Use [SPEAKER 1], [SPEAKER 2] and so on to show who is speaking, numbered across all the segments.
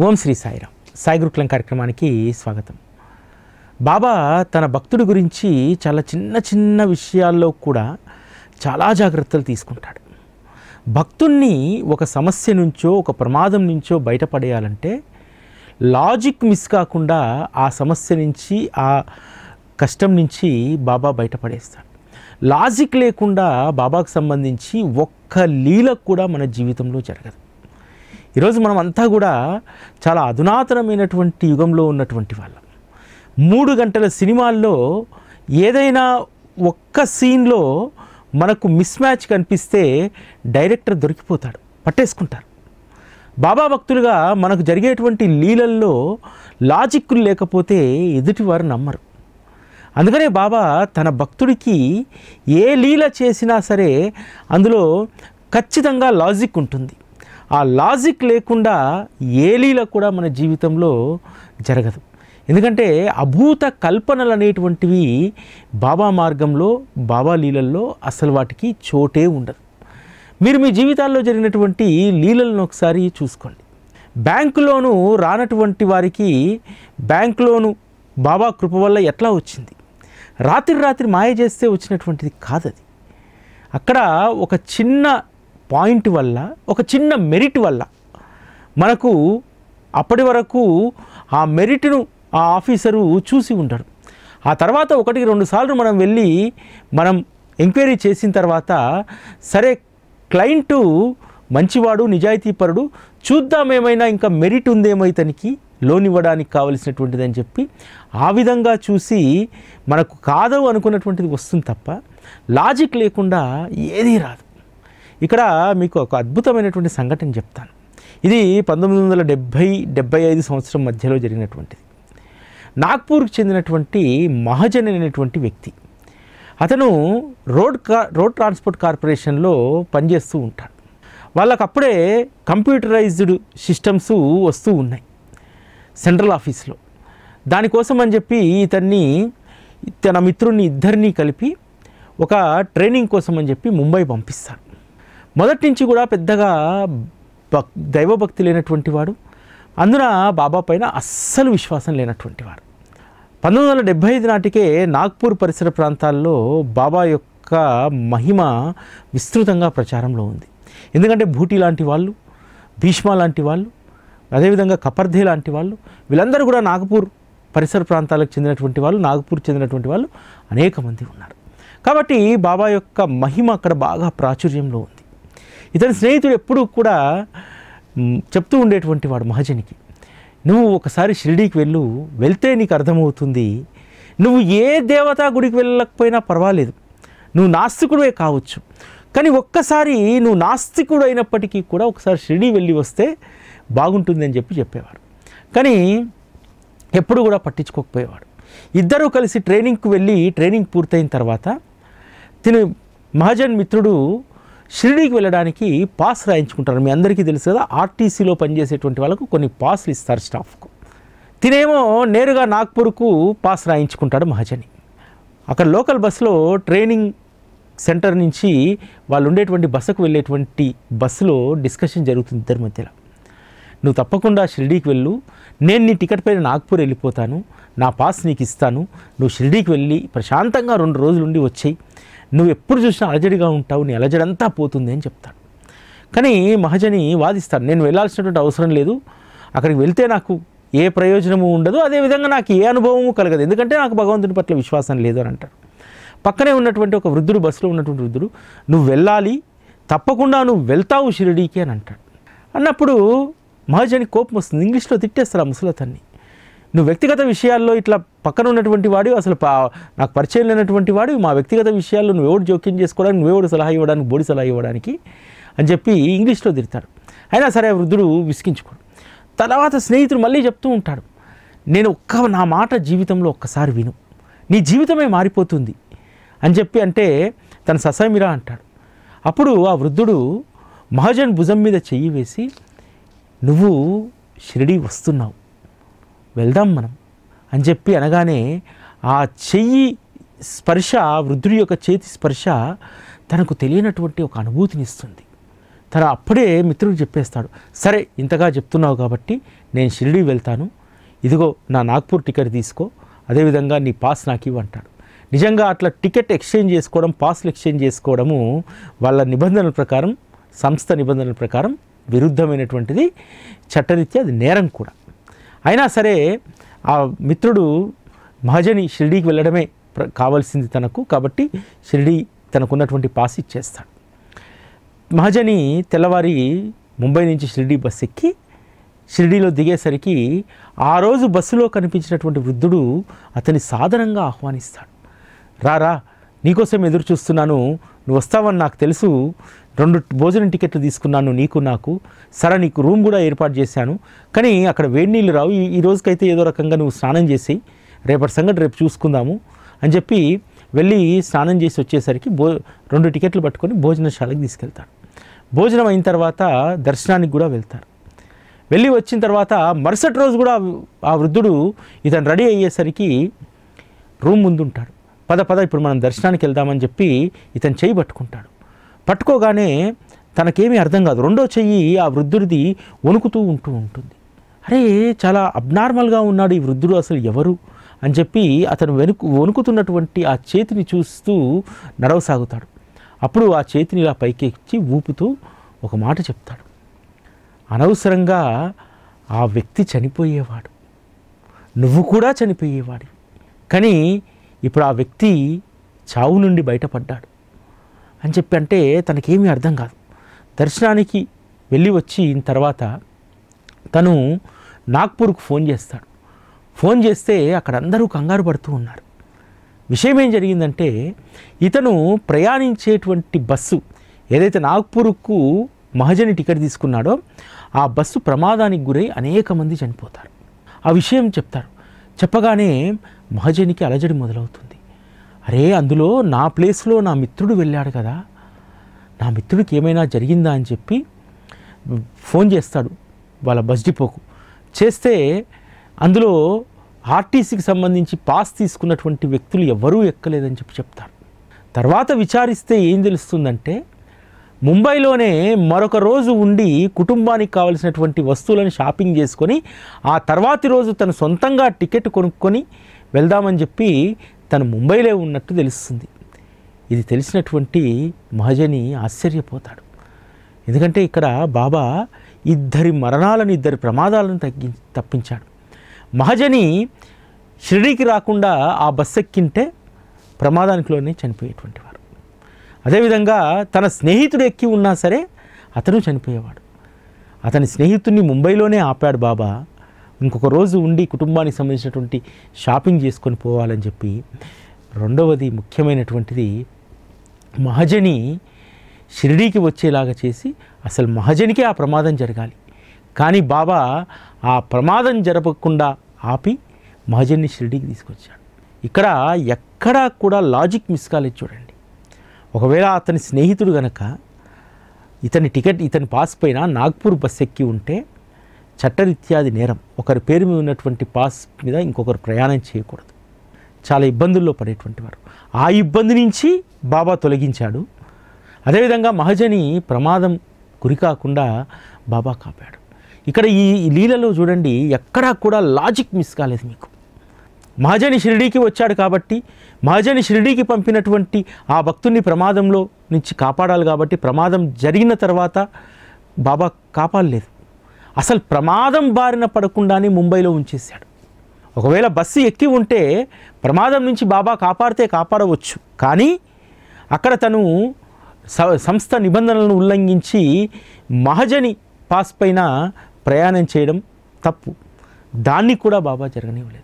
[SPEAKER 1] ఓం శ్రీ సాయిరామ్. సాయి గురుకులం కార్యక్రమానికి స్వాగతం. బాబా తన భక్తుడి గురించి చాలా చిన్న చిన్న విషయాల్లో కూడా చాలా జాగ్రత్తలు తీసుకుంటాడు. భక్తుణ్ణి ఒక సమస్య నుంచో ఒక ప్రమాదం నుంచో బయటపడేయాలంటే లాజిక్ మిస్ కాకుండా ఆ సమస్య నుంచి ఆ కష్టం నుంచి బాబా బయటపడేస్తాడు. లాజిక్ లేకుండా బాబాకు సంబంధించి ఒక్క లీల కూడా మన జీవితంలో జరగదు. ఈరోజు మనం అంతా కూడా చాలా అధునాతనమైనటువంటి యుగంలో ఉన్నటువంటి వాళ్ళం. మూడు గంటల సినిమాల్లో ఏదైనా ఒక్క సీన్లో మనకు మిస్ మ్యాచ్ కనిపిస్తే డైరెక్టర్ దొరికిపోతాడు పట్టేసుకుంటారు. బాబా భక్తులుగా మనకు జరిగేటువంటి లీలల్లో లాజిక్లు లేకపోతే ఎదుటివారు నమ్మరు. అందుకనే బాబా తన భక్తుడికి ఏ లీల చేసినా సరే అందులో ఖచ్చితంగా లాజిక్ ఉంటుంది. ఆ లాజిక్ లేకుండా ఏ లీల కూడా మన జీవితంలో జరగదు. ఎందుకంటే అభూత కల్పనలు అనేటువంటివి బాబా మార్గంలో బాబా లీలల్లో అసలు వాటికి చోటే ఉండదు. మీరు మీ జీవితాల్లో జరిగినటువంటి లీలలను ఒకసారి చూసుకోండి. బ్యాంకు లోను రానటువంటి వారికి బ్యాంకులోను బాబా కృప వల్ల ఎట్లా వచ్చింది? రాత్రి రాత్రి మాయ చేస్తే వచ్చినటువంటిది కాదది. అక్కడ ఒక చిన్న పాయింట్ వల్ల ఒక చిన్న మెరిట్ వల్ల. మనకు అప్పటి వరకు ఆ మెరిట్ను ఆ ఆఫీసరు చూసి ఉంటాడు. ఆ తర్వాత ఒకటికి రెండు సార్లు మనం వెళ్ళి మనం ఎంక్వైరీ చేసిన తర్వాత సరే క్లయింటు మంచివాడు నిజాయితీపరుడు చూద్దాం ఏమైనా ఇంకా మెరిట్ ఉందేమో ఇతనికి లోన్ ఇవ్వడానికి కావలసినటువంటిది అని చెప్పి ఆ విధంగా చూసి మనకు కాదు అనుకున్నటువంటిది వస్తుంది తప్ప లాజిక్ లేకుండా ఏదీ రాదు. ఇక్కడ మీకు ఒక అద్భుతమైనటువంటి సంఘటన చెప్తాను. ఇది పంతొమ్మిది వందల డెబ్భై డెబ్బై ఐదు సంవత్సరం మధ్యలో జరిగినటువంటిది. నాగ్పూర్కి చెందినటువంటి మహజన్ అనేటువంటి వ్యక్తి. అతను రోడ్ కా రోడ్ ట్రాన్స్పోర్ట్ కార్పొరేషన్లో పనిచేస్తూ ఉంటాడు. వాళ్ళకు అప్పుడే కంప్యూటరైజ్డ్ సిస్టమ్స్ వస్తూ ఉన్నాయి సెంట్రల్ ఆఫీస్లో. దానికోసం అని చెప్పి ఇతన్ని తన మిత్రుని ఇద్దరిని కలిపి ఒక ట్రైనింగ్ కోసం అని చెప్పి ముంబై పంపిస్తారు మొదటి నుంచి కూడా పెద్దగా భక్ దైవభక్తి లేనటువంటి వాడు. అందున బాబా పైన అస్సలు విశ్వాసం లేనటువంటి వాడు. పంతొమ్మిది వందల డెబ్భై ఐదు నాటికే నాగ్పూర్ పరిసర ప్రాంతాల్లో బాబా యొక్క మహిమ విస్తృతంగా ప్రచారంలో ఉంది. ఎందుకంటే భూటి లాంటి వాళ్ళు భీష్మ లాంటి వాళ్ళు అదేవిధంగా కపర్ధే లాంటి వాళ్ళు వీళ్ళందరూ కూడా నాగపూర్ పరిసర ప్రాంతాలకు చెందినటువంటి వాళ్ళు నాగపూర్ చెందినటువంటి వాళ్ళు అనేక మంది ఉన్నారు. కాబట్టి బాబా యొక్క మహిమ అక్కడ బాగా ప్రాచుర్యంలో ఉంది. ఇతని స్నేహితుడు ఎప్పుడూ కూడా చెప్తూ ఉండేటువంటి వాడు మహజనికి. నువ్వు ఒకసారి షిరిడీకి వెళ్ళు వెళ్తే నీకు అర్థమవుతుంది. నువ్వు ఏ దేవతా గుడికి వెళ్ళకపోయినా పర్వాలేదు. నువ్వు నాస్తికుడే కావచ్చు. కానీ ఒక్కసారి నువ్వు నాస్తికుడు అయినప్పటికీ కూడా ఒకసారి షిరిడీ వెళ్ళి వస్తే బాగుంటుంది అని చెప్పి చెప్పేవారు కానీ ఎప్పుడు కూడా పట్టించుకోకపోయేవాడు. ఇద్దరూ కలిసి ట్రైనింగ్కి వెళ్ళి ట్రైనింగ్ పూర్తయిన తర్వాత తిని మహాజన్ మిత్రుడు షిరిడీకి వెళ్ళడానికి పాస్ రాయించుకుంటారు. మీ అందరికీ తెలుసు కదా ఆర్టీసీలో పనిచేసేటువంటి వాళ్ళకు కొన్ని పాస్లు ఇస్తారు స్టాఫ్కు. తినేమో నేరుగా నాగ్పూర్కు పాస్ రాయించుకుంటాడు మహాజని. అక్కడ లోకల్ బస్సులో ట్రైనింగ్ సెంటర్ నుంచి వాళ్ళు ఉండేటువంటి బస్సుకు వెళ్ళేటువంటి బస్సులో డిస్కషన్ జరుగుతుంది ఇద్దరి మధ్యలో. నువ్వు తప్పకుండా షిరిడీకి వెళ్ళు. నేను నీ టికెట్ పైన నాగ్పూర్ వెళ్ళిపోతాను. నా పాస్ నీకు ఇస్తాను. నువ్వు షిరిడీకి వెళ్ళి ప్రశాంతంగా రెండు రోజులు ఉండి వచ్చేయి. నువ్వు ఎప్పుడు చూసినా అలజడిగా ఉంటావు నీ అలజడంతా పోతుంది అని చెప్తాడు. కానీ మహజని వాదిస్తాడు నేను వెళ్ళాల్సినటువంటి అవసరం లేదు. అక్కడికి వెళ్తే నాకు ఏ ప్రయోజనము ఉండదు అదేవిధంగా నాకు ఏ అనుభవము కలగదు. ఎందుకంటే నాకు భగవంతుని పట్ల విశ్వాసం లేదు అని అంటారు పక్కనే ఉన్నటువంటి ఒక వృద్ధుడు బస్సులో ఉన్నటువంటి వృద్ధుడు నువ్వు వెళ్ళాలి తప్పకుండా నువ్వు వెళ్తావు షిరిడీకి అని అంటాడు. అన్నప్పుడు మహజని కోపం వస్తుంది ఇంగ్లీష్లో తిట్టేస్తారు ఆ ముసలతన్ని? నువ్వు వ్యక్తిగత విషయాల్లో ఇట్లా పక్కన ఉన్నటువంటి వాడు అసలు పా- నాకు పరిచయం లేనటువంటి వాడు మా వ్యక్తిగత విషయాల్లో నువ్వు ఎవడు జోక్యం చేసుకోవడానికి నువ్వెవడు సలహా ఇవ్వడానికి బోడి సలహా ఇవ్వడానికి అని చెప్పి ఇంగ్లీష్లో తిడతాడు. అయినా సరే ఆ వృద్ధుడు విసిగించుకోడు. తర్వాత స్నేహితుడు మళ్ళీ చెప్తూ ఉంటాడు నేను ఒక్క నా మాట జీవితంలో ఒక్కసారి విను. నీ జీవితమే మారిపోతుంది. అని చెప్పి అంటే తన ససమిరా అంటాడు. అప్పుడు ఆ వృద్ధుడు మహాజన్ భుజం మీద చెయ్యి వేసి నువ్వు షిరిడి వస్తున్నావు. వెళ్దాం మనం అని చెప్పి అనగానే ఆ చెయ్యి స్పర్శ వృద్ధుడి యొక్క చేతి స్పర్శ తనకు తెలియనటువంటి ఒక అనుభూతిని ఇస్తుంది. తన అప్పుడే మిత్రుడు చెప్పేస్తాడు సరే ఇంతగా చెప్తున్నావు కాబట్టి నేను షిరిడి వెళ్తాను. ఇదిగో నా నాగ్పూర్ టికెట్ తీసుకో. అదేవిధంగా నీ పాస్ నాకు ఇవ్వంటాడు నిజంగా అట్లా టికెట్ ఎక్స్చేంజ్ చేసుకోవడం పాస్లు ఎక్స్చేంజ్ చేసుకోవడము వాళ్ళ నిబంధనల ప్రకారం సంస్థ నిబంధనల ప్రకారం విరుద్ధమైనటువంటిది. చట్టరీత్యా అది నేరం కూడా. అయినా సరే ఆ మిత్రుడు మహజని షిరిడీకి వెళ్ళడమే ప్ర- కావాల్సింది తనకు. కాబట్టి షిరిడీ తనకున్నటువంటి పాస్ ఇచ్చేస్తాడు. మహజని తెల్లవారి ముంబై నుంచి షిరిడీ బస్ ఎక్కి షిరిడీలో దిగేసరికి ఆ రోజు బస్సులో కనిపించినటువంటి వృద్ధుడు అతని సాదరంగా ఆహ్వానిస్తాడు. రారా నీకోసం ఎదురు చూస్తున్నాను నువ్వు వస్తావని నాకు తెలుసు. రెండు భోజనం టికెట్లు తీసుకున్నాను నీకు నాకు. సరే నీకు రూమ్ కూడా ఏర్పాటు చేశాను. కానీ అక్కడ వేడి నీళ్ళు రావు. ఈ- రోజుకైతే ఏదో రకంగా నువ్వు స్నానం చేసి రేపటి సంగతి రేపు చూసుకుందాము అని చెప్పి వెళ్ళి స్నానం చేసి వచ్చేసరికి భో రెండు టికెట్లు పట్టుకొని భోజనశాలకు తీసుకెళ్తాడు. భోజనం అయిన తర్వాత దర్శనానికి కూడా వెళ్తారు వెళ్ళి వచ్చిన తర్వాత మరుసటి రోజు కూడా ఆ వృద్ధుడు ఇతను రెడీ అయ్యేసరికి రూమ్ ముందుంటాడు. పద పద ఇప్పుడు మనం దర్శనానికి వెళ్దామని చెప్పి ఇతను చేయి పట్టుకుంటాడు. పట్టుకోగానే తనకేమీ అర్థం కాదు. రెండో చెయ్యి ఆ వృద్ధుడిది వణుకుతూ ఉంటూ ఉంటుంది. అరే చాలా అబ్నార్మల్గా ఉన్నాడు ఈ వృద్ధుడు అసలు ఎవరు? అని చెప్పి అతను వెనుకు వణుకుతున్నటువంటి ఆ చేతిని చూస్తూ నడవసాగుతాడు. అప్పుడు ఆ చేతిని ఇలా పైకెచ్చి ఊపుతూ ఒక మాట చెప్తాడు. అనవసరంగా ఆ వ్యక్తి చనిపోయేవాడు. నువ్వు కూడా చనిపోయేవాడి కానీ ఇప్పుడు ఆ వ్యక్తి చావు నుండి బయటపడ్డాడు. అని చెప్పి అంటే తనకేమీ అర్థం కాదు. దర్శనానికి వెళ్ళి వచ్చిన తర్వాత తను నాగ్పూర్కు ఫోన్ చేస్తాడు. ఫోన్ చేస్తే అక్కడ అందరూ కంగారు పడుతూ ఉన్నారు. విషయం ఏం జరిగిందంటే ఇతను ప్రయాణించేటువంటి బస్సు ఏదైతే నాగ్పూర్కు మహజని టికెట్ తీసుకున్నాడో ఆ బస్సు ప్రమాదానికి గురై అనేక మంది చనిపోతారు. ఆ విషయం చెప్తారు. చెప్పగానే మహజనికి అలజడి మొదలవుతుంది. అరే అందులో నా ప్లేస్లో నా మిత్రుడు వెళ్ళాడు కదా. నా మిత్రుడికి ఏమైనా జరిగిందా అని చెప్పి ఫోన్ చేస్తాడు వాళ్ళ బస్ డిపోకు. చేస్తే అందులో ఆర్టీసీకి సంబంధించి పాస్ తీసుకున్నటువంటి వ్యక్తులు ఎవరూ ఎక్కలేదని చెప్పి చెప్తారు తర్వాత విచారిస్తే ఏం తెలుస్తుందంటే ముంబైలోనే మరొక రోజు ఉండి కుటుంబానికి కావలసినటువంటి వస్తువులను షాపింగ్ చేసుకొని ఆ తర్వాతి రోజు తను సొంతంగా టికెట్ కొనుక్కొని వెళ్దామని చెప్పి తను ముంబైలో ఉన్నట్టు తెలుస్తుంది. ఇది తెలిసినటువంటి మహజని ఆశ్చర్యపోతాడు. ఎందుకంటే ఇక్కడ బాబా ఇద్దరి మరణాలను ఇద్దరి ప్రమాదాలను తగ్గి తప్పించాడు. మహజని షిరిడీకి రాకుండా ఆ బస్సు ఎక్కింటే ప్రమాదానికిలోనే చనిపోయేటువంటి వారు. అదేవిధంగా తన స్నేహితుడు ఎక్కి ఉన్నా సరే అతను చనిపోయేవాడు. అతని స్నేహితుడిని ముంబైలోనే ఆపాడు బాబా. ఇంకొక రోజు ఉండి కుటుంబానికి సంబంధించినటువంటి షాపింగ్ చేసుకొని పోవాలని చెప్పి రెండవది ముఖ్యమైనటువంటిది మహజని షిరిడీకి వచ్చేలాగా చేసి అసలు మహజనికే ఆ ప్రమాదం జరగాలి. కానీ బాబా ఆ ప్రమాదం జరపకుండా ఆపి మహజన్ని షిరిడీకి తీసుకొచ్చాడు. ఇక్కడ ఎక్కడా కూడా లాజిక్ మిస్ కాలేదు చూడండి. ఒకవేళ అతని స్నేహితుడు గనక ఇతని టికెట్ ఇతని పాస్ పైన నాగ్పూర్ బస్ ఎక్కి ఉంటే చట్టరీత్యాది నేరం. ఒకరి పేరు మీద ఉన్నటువంటి పాస్ మీద ఇంకొకరు ప్రయాణం చేయకూడదు. చాలా ఇబ్బందుల్లో పడేటువంటి వారు. ఆ ఇబ్బంది నుంచి బాబా తొలగించాడు. అదేవిధంగా మహజని ప్రమాదం గురి కాకుండా బాబా కాపాడు. ఇక్కడ ఈ ఈ లీలలో చూడండి ఎక్కడా కూడా లాజిక్ మిస్ కాలేదు మీకు. మహాజని షిరిడీకి వచ్చాడు కాబట్టి మహాజని షిరిడీకి పంపినటువంటి ఆ భక్తుని ప్రమాదంలో నుంచి కాపాడాలి కాబట్టి ప్రమాదం జరిగిన తర్వాత బాబా కాపాడలేదు. అసలు ప్రమాదం బారిన పడకుండానే ముంబైలో ఉంచేశాడు. ఒకవేళ బస్సు ఎక్కి ఉంటే ప్రమాదం నుంచి బాబా కాపాడితే కాపాడవచ్చు. కానీ అక్కడ తను స- సంస్థ నిబంధనలను ఉల్లంఘించి మహజని పాస్ పైన ప్రయాణం చేయడం తప్పు. దాన్ని కూడా బాబా జరగనివ్వలేదు.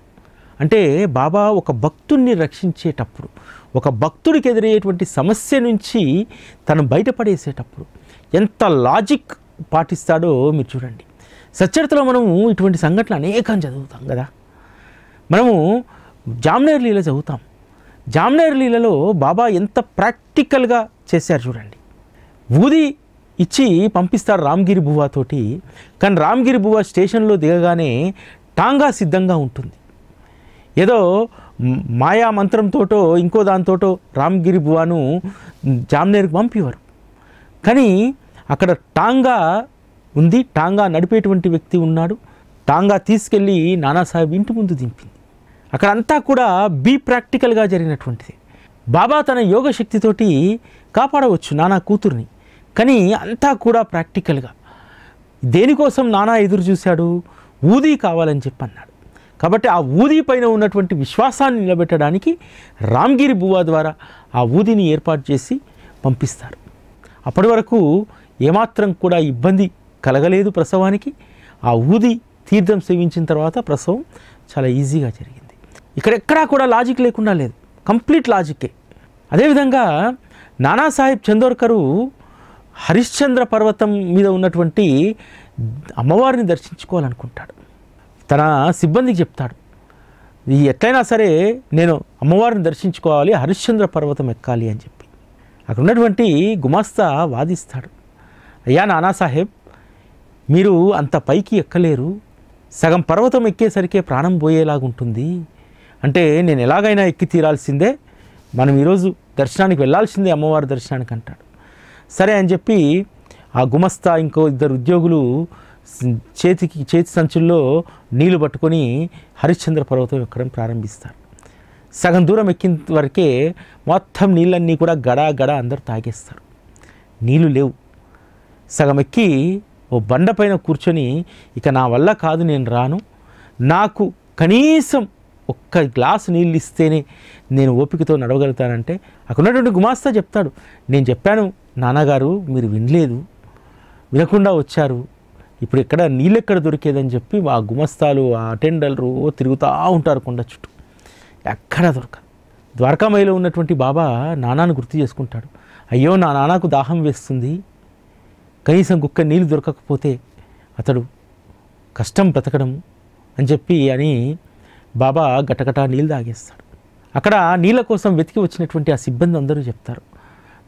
[SPEAKER 1] అంటే బాబా ఒక భక్తుణ్ణి రక్షించేటప్పుడు ఒక భక్తుడికి ఎదురయ్యేటువంటి సమస్య నుంచి తను బయటపడేసేటప్పుడు ఎంత లాజిక్ పాటిస్తాడో మీరు చూడండి. సచ్చరితలో మనము ఇటువంటి సంఘటనలు అనేకం చదువుతాం కదా. మనము జామ్నేర్ లీల చదువుతాం. జామ్నేర్ లీలలో బాబా ఎంత ప్రాక్టికల్గా చేశారు చూడండి. ఊది ఇచ్చి పంపిస్తాడు రామ్గిరి బువ్వాతోటి కానీ రామ్గిరి బువ్వ స్టేషన్లో దిగగానే టాంగా సిద్ధంగా ఉంటుంది. ఏదో మాయా మంత్రంతోటో ఇంకో దాంతోటో రామ్గిరి బువాను జామ్నేర్కి పంపేవారు కానీ అక్కడ టాంగా ఉంది. టాంగా నడిపేటువంటి వ్యక్తి ఉన్నాడు. టాంగా తీసుకెళ్ళి నానాసాహెబ్ ఇంటి ముందు దింపింది. అక్కడ అంతా కూడా బీ ప్రాక్టికల్గా జరిగినటువంటిది. బాబా తన యోగ శక్తితోటి కాపాడవచ్చు నానా కూతుర్ని. కానీ అంతా కూడా ప్రాక్టికల్గా దేనికోసం నానా ఎదురు చూశాడు? ఊదీ కావాలని చెప్పి అన్నాడు కాబట్టి ఆ ఊదీ పైన ఉన్నటువంటి విశ్వాసాన్ని నిలబెట్టడానికి రామ్గిరి బువా ద్వారా ఆ ఊదిని ఏర్పాటు చేసి పంపిస్తారు. అప్పటి వరకు ఏమాత్రం కూడా ఇబ్బంది కలగలేదు ప్రసవానికి. ఆ ఊది తీర్థం సేవించిన తర్వాత ప్రసవం చాలా ఈజీగా జరిగింది. ఇక్కడ ఎక్కడా కూడా లాజిక్ లేకుండా లేదు. కంప్లీట్ లాజికే అదేవిధంగా నానాసాహెబ్ చందోర్కరు హరిశ్చంద్ర పర్వతం మీద ఉన్నటువంటి అమ్మవారిని దర్శించుకోవాలనుకుంటాడు. తన సిబ్బందికి చెప్తాడు. ఈ ఎట్లయినా సరే నేను అమ్మవారిని దర్శించుకోవాలి హరిశ్చంద్ర పర్వతం ఎక్కాలి అని చెప్పి. అక్కడ ఉన్నటువంటి గుమాస్తా వాదిస్తాడు. అయ్యా నానాసాహెబ్ మీరు అంత పైకి ఎక్కలేరు. సగం పర్వతం ఎక్కేసరికే ప్రాణం పోయేలాగుంటుంది అంటే నేను ఎలాగైనా ఎక్కి తీరాల్సిందే. మనం ఈరోజు దర్శనానికి వెళ్ళాల్సిందే అమ్మవారి దర్శనానికి అంటాడు. సరే అని చెప్పి ఆ గుమస్తా ఇంకో ఇద్దరు ఉద్యోగులు చేతికి చేతి సంచుల్లో నీళ్ళు పట్టుకొని హరిశ్చంద్ర పర్వతం ఎక్కడం ప్రారంభిస్తారు. సగం దూరం ఎక్కిన వరకే మొత్తం నీళ్ళన్నీ కూడా గడా గడా అందరు తాగేస్తారు. నీళ్ళు లేవు. సగం ఎక్కి ఓ బండ పైన కూర్చొని ఇక నా వల్ల కాదు నేను రాను. నాకు కనీసం ఒక్క గ్లాసు నీళ్ళు ఇస్తేనే నేను ఓపికతో నడవగలుగుతానంటే అక్కడ ఉన్నటువంటి గుమాస్తా చెప్తాడు. నేను చెప్పాను నాన్నగారు మీరు వినలేదు. వినకుండా వచ్చారు. ఇప్పుడు ఎక్కడ నీళ్ళు ఎక్కడ దొరికేదని చెప్పి ఆ గుమస్తాలు ఆ అటెండర్లు తిరుగుతూ ఉంటారు కొండ చుట్టూ. ఎక్కడా దొరకదు ద్వారకామయిలో ఉన్నటువంటి బాబా నానాను గుర్తు చేసుకుంటాడు. అయ్యో నా నాన్నకు దాహం వేస్తుంది. కనీసం గుక్క నీళ్ళు దొరకకపోతే అతడు కష్టం బ్రతకడం అని చెప్పి అని బాబా గటగట నీళ్ళు తాగేస్తాడు. అక్కడ నీళ్ళ కోసం వెతికి వచ్చినటువంటి ఆ సిబ్బంది అందరూ చెప్తారు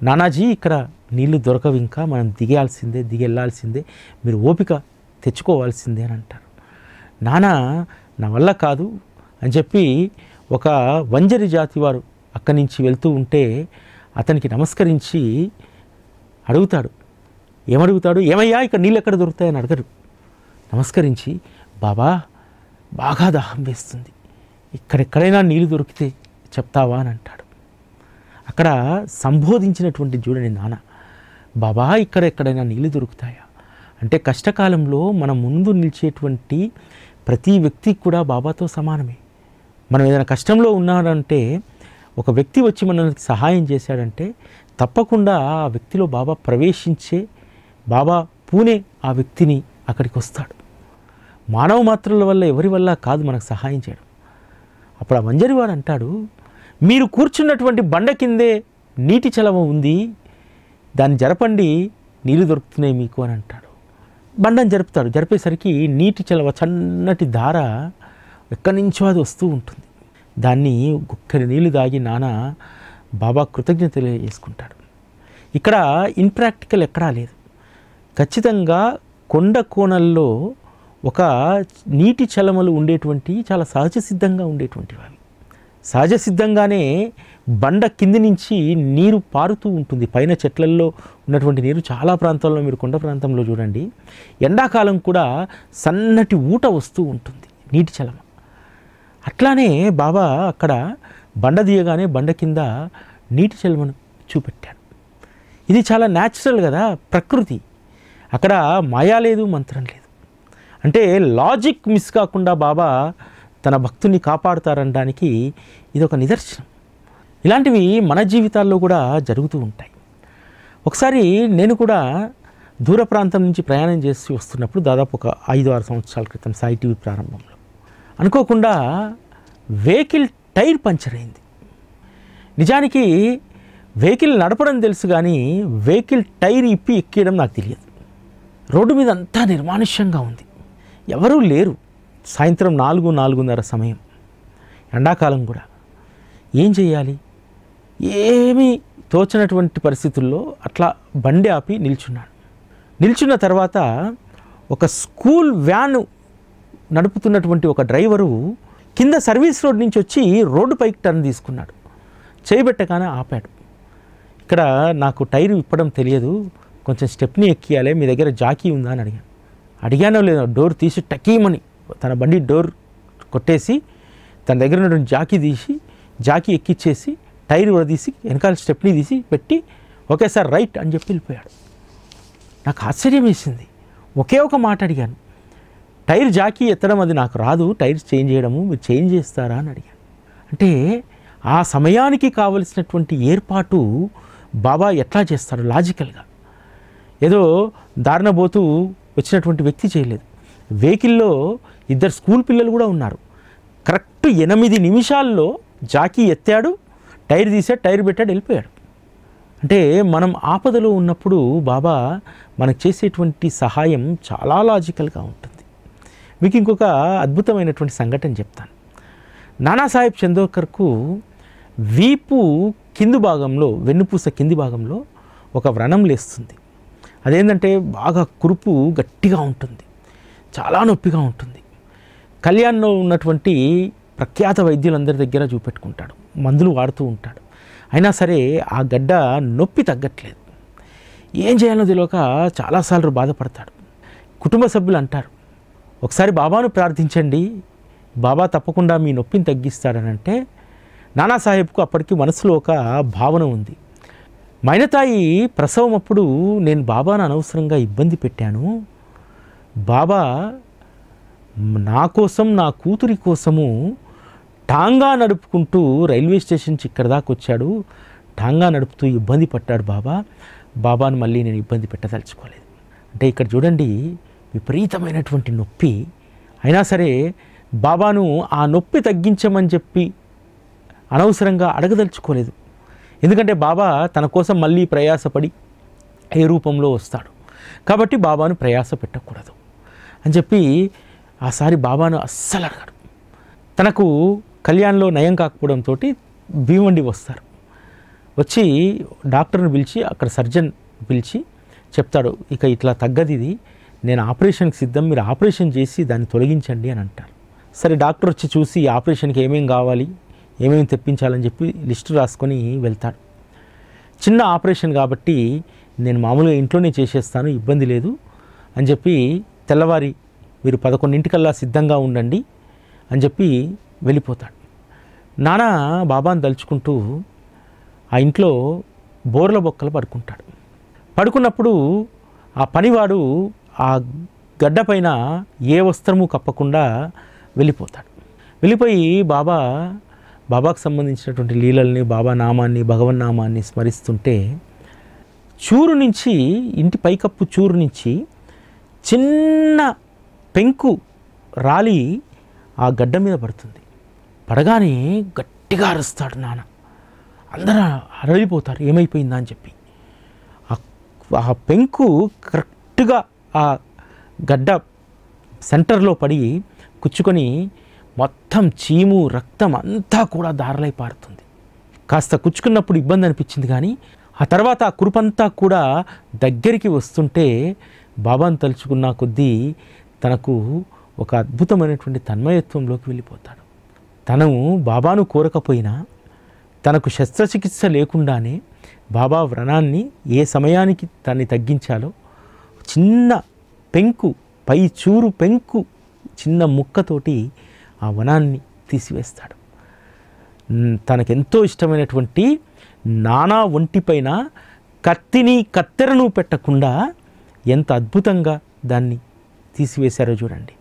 [SPEAKER 1] నానాజీ ఇక్కడ నీళ్ళు దొరకవు ఇంకా మనం దిగేయాల్సిందే దిగెళ్ళాల్సిందే మీరు ఓపిక తెచ్చుకోవాల్సిందే అని అంటారు. నానా నా వల్ల కాదు అని చెప్పి ఒక వంజరి జాతి వారు అక్కడి నుంచి వెళ్తూ ఉంటే అతనికి నమస్కరించి అడుగుతాడు. ఏమడుగుతాడు? ఏమయ్యా ఇక్కడ నీళ్ళు ఎక్కడ దొరుకుతాయని అడగడు. నమస్కరించి బాబా బాగా దాహం వేస్తుంది. ఇక్కడెక్కడైనా నీళ్ళు దొరికితే చెప్తావా? అని అంటాడు. అక్కడ సంబోధించినటువంటి చూడని నాన్న బాబా ఇక్కడ ఎక్కడైనా నీళ్ళు దొరుకుతాయా? అంటే కష్టకాలంలో మన ముందు నిలిచేటువంటి ప్రతి వ్యక్తి కూడా బాబాతో సమానమే. మనం ఏదైనా కష్టంలో ఉన్నాడంటే ఒక వ్యక్తి వచ్చి మనకి సహాయం చేశాడంటే తప్పకుండా ఆ వ్యక్తిలో బాబా ప్రవేశించే బాబా పూనే ఆ వ్యక్తిని అక్కడికి వస్తాడు. మానవ మాత్రల వల్ల ఎవరి వల్ల కాదు మనకు సహాయం చేయడం. అప్పుడు ఆ మంజరివాడు అంటాడు మీరు కూర్చున్నటువంటి బండ కిందే నీటి చలవ ఉంది దాన్ని జరపండి నీళ్ళు దొరుకుతున్నాయి మీకు అని అంటాడు. బండని జరుపుతాడు. జరిపేసరికి నీటి చలవ చన్నటి ధార ఎక్కడి నుంచో అది వస్తూ ఉంటుంది. దాన్ని గుక్కడి నీళ్ళు దాగి నాన్న బాబా కృతజ్ఞత చేసుకుంటాడు. ఇక్కడ ఇన్ప్రాక్టికల్ ఎక్కడా లేదు. ఖచ్చితంగా కొండ కోణల్లో ఒక నీటి చలమలు ఉండేటువంటి చాలా సహజ సిద్ధంగా ఉండేటువంటి వాళ్ళు. సహజ సిద్ధంగానే బండ కింది నుంచి నీరు పారుతూ ఉంటుంది. పైన చెట్లల్లో ఉన్నటువంటి నీరు చాలా ప్రాంతాల్లో మీరు కొండ ప్రాంతంలో చూడండి ఎండాకాలం కూడా సన్నటి ఊట వస్తూ ఉంటుంది నీటి చలమ. అట్లానే బాబా అక్కడ బండ దియగానే బండ కింద నీటి చలమను చూపెట్టాడు. ఇది చాలా న్యాచురల్ కదా ప్రకృతి. అక్కడ మాయా లేదు మంత్రం లేదు. అంటే లాజిక్ మిస్ కాకుండా బాబా తన భక్తుని కాపాడుతారనడానికి ఇది ఒక నిదర్శనం. ఇలాంటివి మన జీవితాల్లో కూడా జరుగుతూ ఉంటాయి. ఒకసారి నేను కూడా దూర ప్రాంతం నుంచి ప్రయాణం చేసి వస్తున్నప్పుడు దాదాపు ఒక ఐదు ఆరు సంవత్సరాల క్రితం సాయి టీవీ ప్రారంభంలో. అనుకోకుండా వెహికల్ టైర్ పంచర్ అయింది. నిజానికి వెహికల్ నడపడం తెలుసు కానీ వెహికల్ టైర్ ఇప్పి ఎక్కేయడం నాకు తెలియదు. రోడ్డు మీద అంతా నిర్మానుష్యంగా ఉంది. ఎవరూ లేరు. సాయంత్రం నాలుగు నాలుగున్నర సమయం. ఎండాకాలం కూడా. ఏం చేయాలి ఏమీ తోచనటువంటి పరిస్థితుల్లో అట్లా బండి ఆపి నిల్చున్నాను నిల్చున్న తర్వాత ఒక స్కూల్ వ్యాను నడుపుతున్నటువంటి ఒక డ్రైవరు కింద సర్వీస్ రోడ్ నుంచి వచ్చి రోడ్డు పైకి టర్న్ తీసుకున్నాడు. చేయబెట్టగానే ఆపాడు. ఇక్కడ నాకు టైర్ విప్పడం తెలియదు. కొంచెం స్టెప్ని ఎక్కియాలి మీ దగ్గర జాకీ ఉందా అని అడిగాను. అడిగానో లేదో డోర్ తీసి టకీమని తన బండి డోర్ కొట్టేసి తన దగ్గర ఉన్నటువంటి జాకీ తీసి జాకీ ఎక్కిచ్చేసి టైర్ తీసి వెనకాల స్టెప్ని తీసి పెట్టి ఓకే సార్ రైట్ అని చెప్పి వెళ్ళిపోయాడు. నాకు ఆశ్చర్యం వేసింది. ఒకే ఒక మాట అడిగాను. టైర్ జాకీ ఎత్తడం అది నాకు రాదు టైర్ చేంజ్ చేయడము మీరు చేంజ్ చేస్తారా అని అడిగాను. అంటే ఆ సమయానికి కావలసినటువంటి ఏర్పాటు బాబా ఎట్లా చేస్తాడు లాజికల్గా? ఏదో దారిన పోతూ వచ్చినటువంటి వ్యక్తి చేయలేదు. వెహికల్లో ఇద్దరు స్కూల్ పిల్లలు కూడా ఉన్నారు. కరెక్ట్ ఎనిమిది నిమిషాల్లో జాకీ ఎత్తాడు టైర్ తీసాడు టైర్ పెట్టాడు వెళ్ళిపోయాడు. అంటే మనం ఆపదలో ఉన్నప్పుడు బాబా మనకు చేసేటువంటి సహాయం చాలా లాజికల్గా ఉంటుంది. మీకు ఇంకొక అద్భుతమైనటువంటి సంఘటన చెప్తాను. నానాసాహెబ్ చందోకర్కు వీపు కింది భాగంలో వెన్నుపూస కింది భాగంలో ఒక వ్రణం లేస్తుంది. అదేంటంటే బాగా కురుపు గట్టిగా ఉంటుంది. చాలా నొప్పిగా ఉంటుంది. కళ్యాణ్లో ఉన్నటువంటి ప్రఖ్యాత వైద్యులందరి దగ్గర చూపెట్టుకుంటాడు. మందులు వాడుతూ ఉంటాడు. అయినా సరే ఆ గడ్డ నొప్పి తగ్గట్లేదు. ఏం చేయాలో తెలియక చాలాసార్లు బాధపడతాడు. కుటుంబ సభ్యులు అంటారు ఒకసారి బాబాను ప్రార్థించండి. బాబా తప్పకుండా మీ నొప్పిని తగ్గిస్తాడనంటే నానాసాహెబ్కు అప్పటికి మనసులో ఒక భావన ఉంది. మైనతాయి ప్రసవం అప్పుడు నేను బాబాను అనవసరంగా ఇబ్బంది పెట్టాను. బాబా నా కోసం నా కూతురి కోసము టాంగా నడుపుకుంటూ రైల్వే స్టేషన్ ఇక్కడ దాకా వచ్చాడు. టాంగా నడుపుతూ ఇబ్బంది పట్టాడు బాబా. బాబాను మళ్ళీ నేను ఇబ్బంది పెట్టదలుచుకోలేదు. అంటే ఇక్కడ చూడండి విపరీతమైనటువంటి నొప్పి. అయినా సరే బాబాను ఆ నొప్పి తగ్గించమని చెప్పి అనవసరంగా అడగదలుచుకోలేదు. ఎందుకంటే బాబా తన కోసం మళ్ళీ ప్రయాసపడి ఏ రూపంలో వస్తాడు. కాబట్టి బాబాను ప్రయాస పెట్టకూడదు అని చెప్పి ఆసారి బాబాను అస్సలు అడగడు. తనకు కళ్యాణ్లో నయం కాకపోవడంతో భీమండి వస్తారు. వచ్చి డాక్టర్ని పిలిచి అక్కడ సర్జన్ పిలిచి చెప్తాడు ఇక ఇట్లా తగ్గది ఇది నేను ఆపరేషన్కి సిద్ధం మీరు ఆపరేషన్ చేసి దాన్ని తొలగించండి అని అంటారు. సరే డాక్టర్ వచ్చి చూసి ఆపరేషన్కి ఏమేం కావాలి? ఏమేమి తెప్పించాలని చెప్పి లిస్టు రాసుకొని వెళ్తాడు. చిన్న ఆపరేషన్ కాబట్టి నేను మామూలుగా ఇంట్లోనే చేసేస్తాను ఇబ్బంది లేదు అని చెప్పి తెల్లవారి మీరు పదకొండింటికల్లా సిద్ధంగా ఉండండి అని చెప్పి వెళ్ళిపోతాడు. నానా బాబాను తలుచుకుంటూ ఆ ఇంట్లో బోర్ల బొక్కలు పడుకుంటాడు. పడుకున్నప్పుడు ఆ పనివాడు ఆ గడ్డ పైన ఏ వస్త్రము కప్పకుండా వెళ్ళిపోతాడు. వెళ్ళిపోయి బాబా బాబాకు సంబంధించినటువంటి లీలల్ని బాబా నామాన్ని భగవన్ నామాన్ని స్మరిస్తుంటే చూరు నుంచి ఇంటి పైకప్పు చూరు నుంచి చిన్న పెంకు రాలి ఆ గడ్డ మీద పడుతుంది. పడగానే గట్టిగా అరుస్తాడు నాన్న. అందరూ అరలిపోతారు ఏమైపోయిందా అని చెప్పి. ఆ- ఆ పెంకు కరెక్ట్గా ఆ గడ్డ సెంటర్లో పడి కుచ్చుకొని మొత్తం చీము రక్తం అంతా కూడా దారలై పారుతుంది. కాస్త కుచ్చుకున్నప్పుడు ఇబ్బంది అనిపించింది కానీ ఆ తర్వాత ఆ కురుపంతా కూడా దగ్గరికి వస్తుంటే బాబాను తలుచుకున్న కొద్దీ తనకు ఒక అద్భుతమైనటువంటి తన్మయత్వంలోకి వెళ్ళిపోతాడు. తను బాబాను కోరకపోయినా తనకు శస్త్రచికిత్స లేకుండానే బాబా వ్రణాన్ని ఏ సమయానికి దాన్ని తగ్గించాలో చిన్న పెంకు పై చూరు పెంకు చిన్న ముక్కతోటి ఆ వనాన్ని తీసివేస్తాడు. తనకెంతో ఇష్టమైనటువంటి నానా ఒంటిపైన కత్తిని కత్తెరను పెట్టకుండా ఎంత అద్భుతంగా దాన్ని తీసివేశారో చూడండి.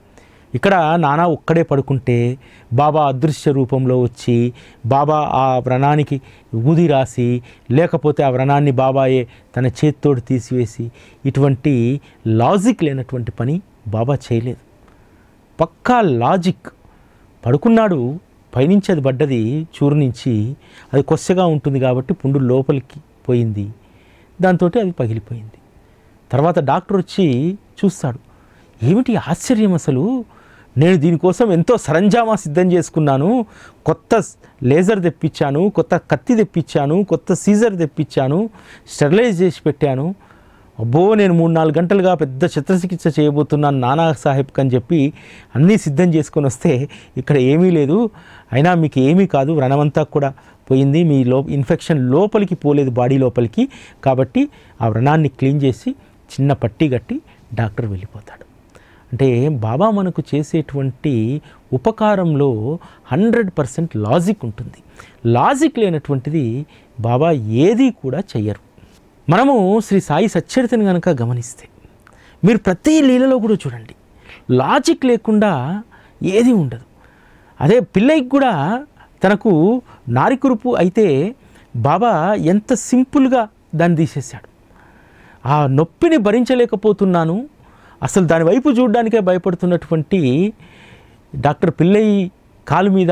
[SPEAKER 1] ఇక్కడ నానా ఒక్కడే పడుకుంటే బాబా అదృశ్య రూపంలో వచ్చి బాబా ఆ వ్రణానికి ఊది రాసి లేకపోతే ఆ వ్రణాన్ని బాబాయే తన చేత్తోడు తీసివేసి ఇటువంటి లాజిక్ లేనటువంటి పని బాబా చేయలేదు. పక్కా లాజిక్ పడుకున్నాడు పైనుంచి అది పడ్డది చూరు నుంచి. అది కొస్సగా ఉంటుంది కాబట్టి పుండు లోపలికి పోయింది. దాంతో అది పగిలిపోయింది. తర్వాత డాక్టర్ వచ్చి చూస్తాడు. ఏమిటి ఆశ్చర్యం అసలు? నేను దీనికోసం ఎంతో సరంజామా సిద్ధం చేసుకున్నాను. కొత్త లేజర్ తెప్పించాను కొత్త కత్తి తెప్పించాను కొత్త సీజర్ తెప్పించాను స్టెరిలైజ్ చేసి పెట్టాను. అబ్బో నేను మూడు నాలుగు గంటలుగా పెద్ద చిత్రచికిత్స చేయబోతున్నాను నానా సాహెబ్కి అని చెప్పి అన్నీ సిద్ధం చేసుకొని వస్తే ఇక్కడ ఏమీ లేదు. అయినా మీకు ఏమీ కాదు వ్రణమంతా కూడా పోయింది. మీ లో ఇన్ఫెక్షన్ లోపలికి పోలేదు బాడీ లోపలికి. కాబట్టి ఆ వ్రణాన్ని క్లీన్ చేసి చిన్న పట్టి కట్టి డాక్టర్ వెళ్ళిపోతాడు. అంటే బాబా మనకు చేసేటువంటి ఉపకారంలో హండ్రెడ్ పర్సెంట్ లాజిక్ ఉంటుంది. లాజిక్ లేనటువంటిది బాబా ఏది కూడా చెయ్యరు. మనము శ్రీ సాయి సచ్చరితను కనుక గమనిస్తే మీరు ప్రతి లీలలో కూడా చూడండి. లాజిక్ లేకుండా ఏది ఉండదు. అదే పిల్లకి కూడా తనకు నారికురుపు అయితే బాబా ఎంత సింపుల్గా దాన్ని తీసేశాడు. ఆ నొప్పిని భరించలేకపోతున్నాను. అసలు దాని వైపు చూడడానికే భయపడుతున్నటువంటి డాక్టర్ పిల్లయి కాలు మీద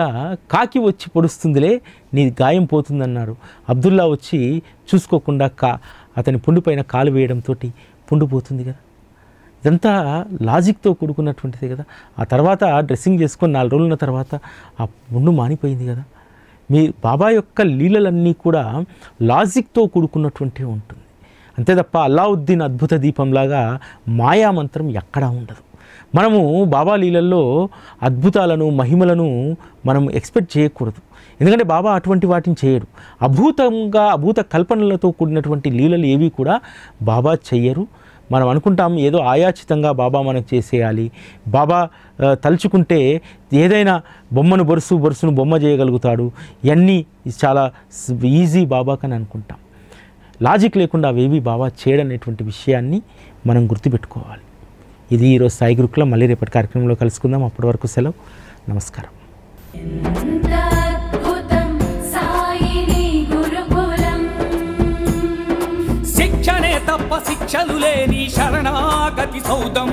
[SPEAKER 1] కాకి వచ్చి పొడుస్తుందిలే నీ గాయం పోతుందన్నారు. అబ్దుల్లా వచ్చి చూసుకోకుండా కా అతని పుండు పైన కాలు వేయడంతో పుండు పోతుంది కదా. ఇదంతా లాజిక్తో కూడుకున్నటువంటిది కదా. ఆ తర్వాత డ్రెస్సింగ్ చేసుకొని నాలుగు రోజుల తర్వాత ఆ పుండు మానిపోయింది కదా. మీ బాబా యొక్క లీలలన్నీ కూడా లాజిక్తో కూడుకున్నటువంటివి ఉంటుంది. అంతే తప్ప అల్లావుద్దీన్ అద్భుత దీపంలాగా మాయామంత్రం ఎక్కడా ఉండదు. మనము బాబా లీలల్లో అద్భుతాలను మహిమలను మనం ఎక్స్పెక్ట్ చేయకూడదు. ఎందుకంటే బాబా అటువంటి వాటిని చేయడు అభూతంగా అభూత కల్పనలతో కూడినటువంటి లీలలు ఏవి కూడా బాబా చెయ్యరు. మనం అనుకుంటాం ఏదో ఆయాచితంగా బాబా మనకు చేసేయాలి. బాబా తలుచుకుంటే ఏదైనా బొమ్మను బొరుసు బొరుసును బొమ్మ చేయగలుగుతాడు. ఇవన్నీ చాలా ఈజీ బాబాకని అనుకుంటాం. లాజిక్ లేకుండా అవేవి బాబా చేయడనేటువంటి విషయాన్ని మనం గుర్తుపెట్టుకోవాలి. ఇది ఈరోజు సాయి గురుకుల. మళ్ళీ రేపటి కార్యక్రమంలో కలుసుకుందాం. అప్పటి వరకు సెలవు. నమస్కారం.
[SPEAKER 2] శిక్షలు లేని శరణాగతి సౌదం.